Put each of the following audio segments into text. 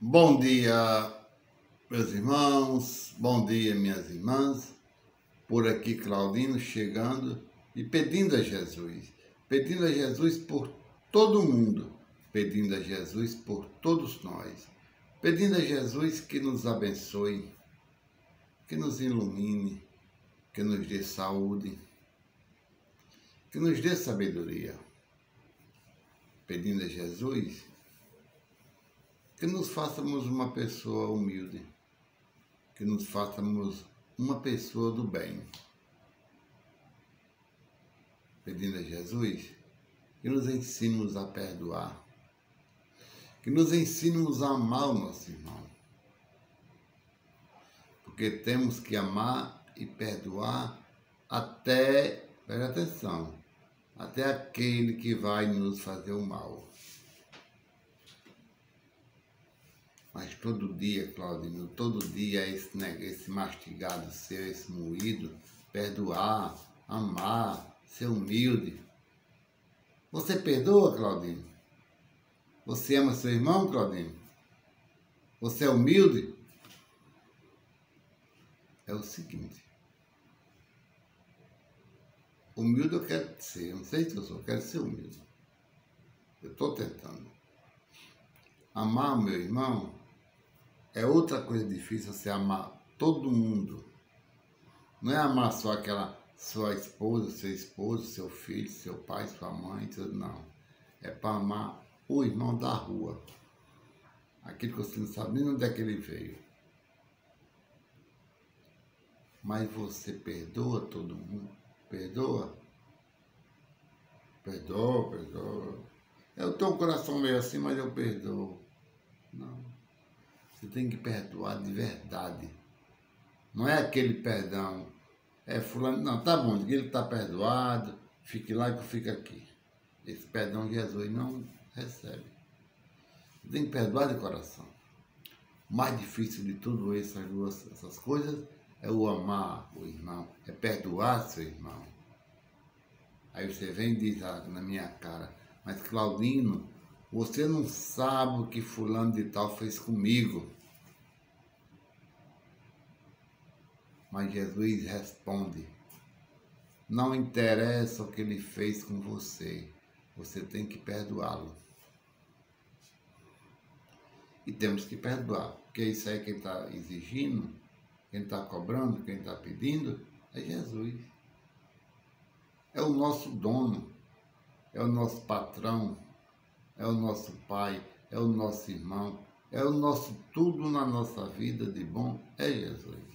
Bom dia, meus irmãos, bom dia, minhas irmãs. Por aqui, Claudino chegando e pedindo a Jesus, pedindo a Jesus por todo mundo, pedindo a Jesus por todos nós, pedindo a Jesus que nos abençoe, que nos ilumine, que nos dê saúde, que nos dê sabedoria. Pedindo a Jesus que nos façamos uma pessoa humilde, que nos façamos uma pessoa do bem. Pedindo a Jesus que nos ensine a perdoar, que nos ensine a amar o nosso irmão. Porque temos que amar e perdoar até, preste atenção, até aquele que vai nos fazer o mal. Mas todo dia, Claudinho, todo dia esse, né, esse mastigado seu, esse moído, perdoar, amar, ser humilde. Você perdoa, Claudinho? Você ama seu irmão, Claudinho? Você é humilde? É o seguinte. Humilde eu quero ser, eu não sei se eu sou, eu quero ser humilde. Eu estou tentando. Amar meu irmão é outra coisa difícil você amar todo mundo. Não é amar só aquela sua esposa, seu esposo, seu filho, seu pai, sua mãe, não. É para amar o irmão da rua. Aquele que você não sabe nem onde é que ele veio. Mas você perdoa todo mundo? Perdoa? Perdoa, perdoa. Eu tenho um coração meio assim, mas eu perdoo. Não. Você tem que perdoar de verdade. Não é aquele perdão. É fulano, não, tá bom, ele está perdoado, fique lá que eu fico aqui. Esse perdão Jesus não recebe. Você tem que perdoar de coração. O mais difícil de tudo essas duas essas coisas, é o amar o irmão, é perdoar seu irmão. Aí você vem e diz ah, na minha cara, mas Claudino, você não sabe o que fulano de tal fez comigo. Mas Jesus responde: Não interessa o que ele fez com você, você tem que perdoá-lo. E temos que perdoar, porque isso aí quem está exigindo, quem está cobrando, quem está pedindo, é Jesus. É o nosso dono, é o nosso patrão, é o nosso pai, é o nosso irmão, é o nosso tudo na nossa vida de bom, é Jesus.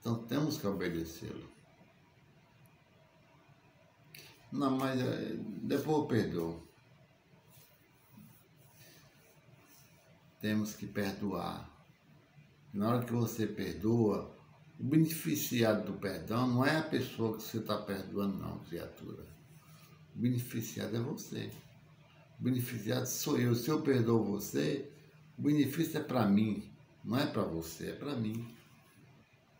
Então temos que obedecê-lo. Não, mas é, depois eu perdoo. Temos que perdoar. Na hora que você perdoa, o beneficiado do perdão não é a pessoa que você está perdoando, não, criatura. Beneficiado é você. O beneficiado sou eu. Se eu perdoo você, o benefício é para mim, não é para você, é para mim.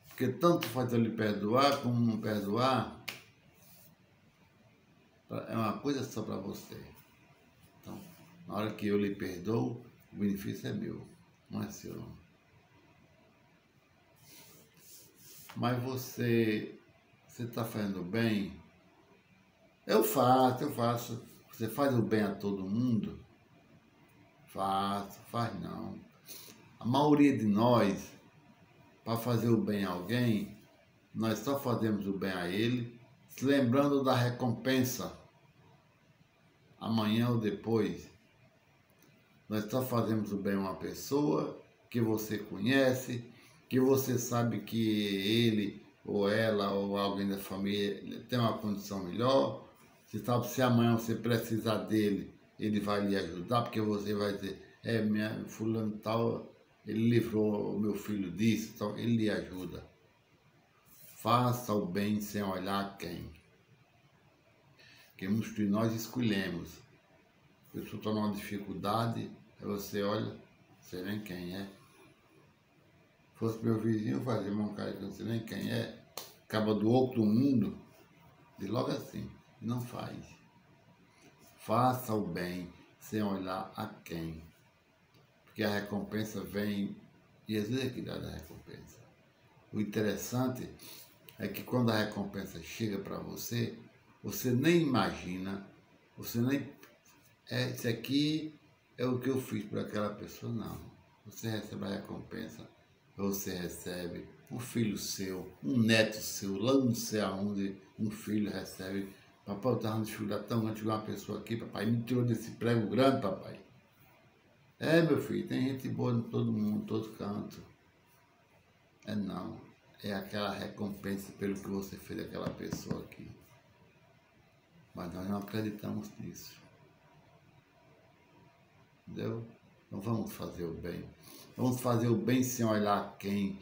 Porque tanto faz eu lhe perdoar como não perdoar, é uma coisa só para você. Então, na hora que eu lhe perdoo, o benefício é meu, não é seu. Mas você, você está fazendo bem, eu faço, eu faço. Você faz o bem a todo mundo? Faço, faz não. A maioria de nós, para fazer o bem a alguém, nós só fazemos o bem a ele, se lembrando da recompensa amanhã ou depois. Nós só fazemos o bem a uma pessoa que você conhece, que você sabe que ele ou ela ou alguém da família tem uma condição melhor, você sabe se amanhã você precisar dele, ele vai lhe ajudar, porque você vai dizer, é, minha, fulano tal, ele livrou o meu filho disso, então ele lhe ajuda. Faça o bem sem olhar quem. Que muitos de nós escolhemos. Eu estou numa dificuldade, aí você olha, você nem quem é. Se fosse meu vizinho, fazer um cara que não sei nem quem é, acaba do outro mundo, de logo assim não faz. Faça o bem sem olhar a quem. Porque a recompensa vem, Jesus é que dá a recompensa. O interessante é que quando a recompensa chega para você, você nem imagina, você nem. É, aqui é o que eu fiz para aquela pessoa, não. Você recebe a recompensa, você recebe um filho seu, um neto seu, lá não sei aonde um filho recebe. Papai, eu estava no tão grande, uma pessoa aqui, papai, me tirou desse prego grande, papai. É, meu filho, tem gente boa em todo mundo, em todo canto. É não. É aquela recompensa pelo que você fez daquela pessoa aqui. Mas nós não acreditamos nisso. Entendeu? Então vamos fazer o bem. Vamos fazer o bem sem olhar quem.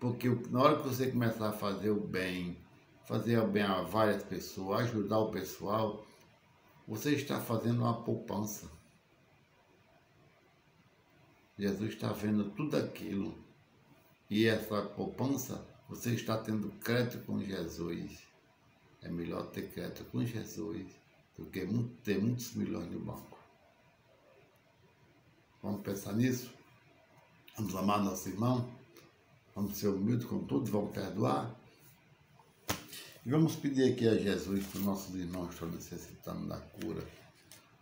Porque na hora que você começar a fazer o bem, fazer bem a várias pessoas, ajudar o pessoal, você está fazendo uma poupança. Jesus está vendo tudo aquilo. E essa poupança, você está tendo crédito com Jesus. É melhor ter crédito com Jesus do que ter muitos milhões no banco. Vamos pensar nisso? Vamos amar nosso irmão? Vamos ser humildes com tudo, vamos perdoar? E vamos pedir aqui a Jesus para os nossos irmãos que estão necessitando da cura.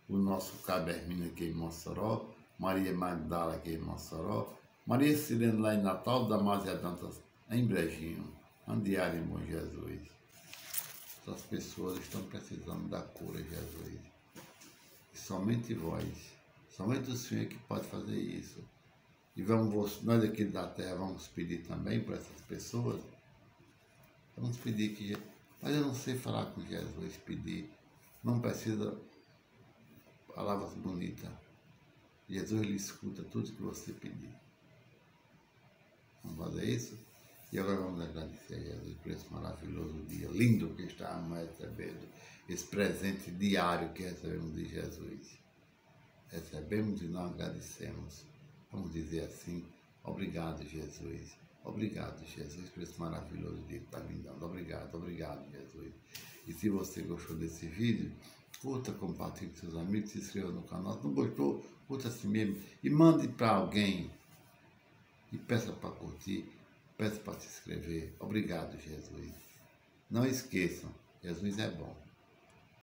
O nosso Cabo Hermínio aqui em Mossoró, Maria Magdala aqui em Mossoró, Maria Sirene lá em Natal, Damásia Dantas em Brejinho, Andiário em Bom Jesus. Essas pessoas estão precisando da cura, Jesus. E somente vós Somente o Senhor é que pode fazer isso. E vamos, nós aqui da terra vamos pedir também para essas pessoas. Vamos pedir que. Mas eu não sei falar com Jesus, pedir. Não precisa palavras bonitas. Jesus lhe escuta tudo que você pedir. Vamos fazer isso? E agora vamos agradecer a Jesus por esse maravilhoso dia lindo que estamos recebendo, esse presente diário que recebemos de Jesus recebemos e não agradecemos. Vamos dizer assim, obrigado Jesus, obrigado Jesus por esse maravilhoso dia que está me dando. Obrigado, obrigado Jesus. E se você gostou desse vídeo, curta, compartilhe com seus amigos, se inscreva no canal. Se não gostou, curta assim mesmo e mande para alguém. E peça para curtir, peça para se inscrever. Obrigado Jesus. Não esqueçam, Jesus é bom.